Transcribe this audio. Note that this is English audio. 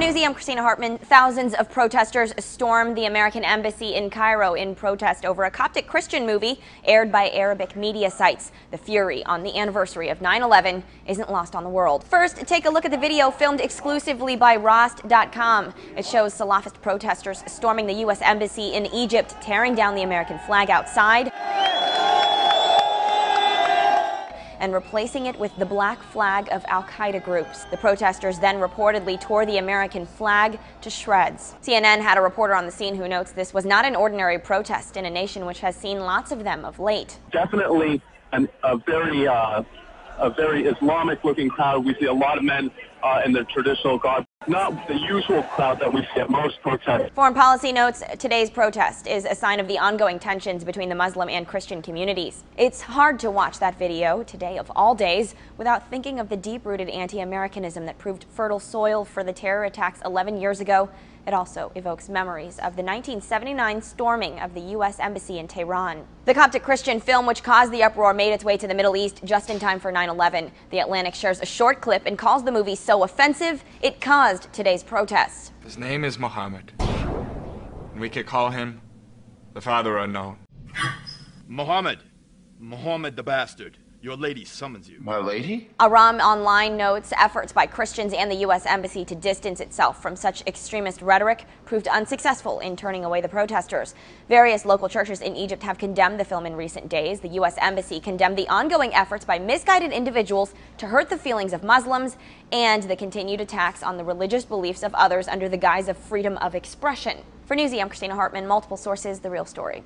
Newsy, I'm Christina Hartman. Thousands of protesters stormed the American embassy in Cairo in protest over a Coptic Christian movie aired by Arabic media sites. The fury on the anniversary of 9-11 isn't lost on the world. First, take a look at the video filmed exclusively by Rassd.com. It shows Salafist protesters storming the U.S. embassy in Egypt, tearing down the American flag outside. And replacing it with the black flag of Al Qaeda groups. The protesters then reportedly tore the American flag to shreds. CNN had a reporter on the scene who notes this was not an ordinary protest in a nation which has seen lots of them of late. Definitely an, a very uh, a very Islamic looking crowd. We see a lot of men uh, in their traditional garb. Not the usual crowd that we see at most protests. Foreign Policy notes today's protest is a sign of the ongoing tensions between the Muslim and Christian communities. It's hard to watch that video today of all days without thinking of the deep rooted anti Americanism that proved fertile soil for the terror attacks 11 years ago it also evokes memories of the 1979 storming of the U.S. Embassy in Tehran. The Coptic Christian film, which caused the uproar, made its way to the Middle East just in time for 9 11. The Atlantic shares a short clip and calls the movie so offensive it caused today's protests. His name is Muhammad. We could call him the Father Unknown. Muhammad. Muhammad the Bastard. Your lady summons you. My lady? Ahram Online notes efforts by Christians and the U.S. Embassy to distance itself from such extremist rhetoric proved unsuccessful in turning away the protesters. Various local churches in Egypt have condemned the film in recent days. The U.S. Embassy condemned the ongoing efforts by misguided individuals to hurt the feelings of Muslims and the continued attacks on the religious beliefs of others under the guise of freedom of expression. For Newsy, I'm Christina Hartman. Multiple sources, The Real Story.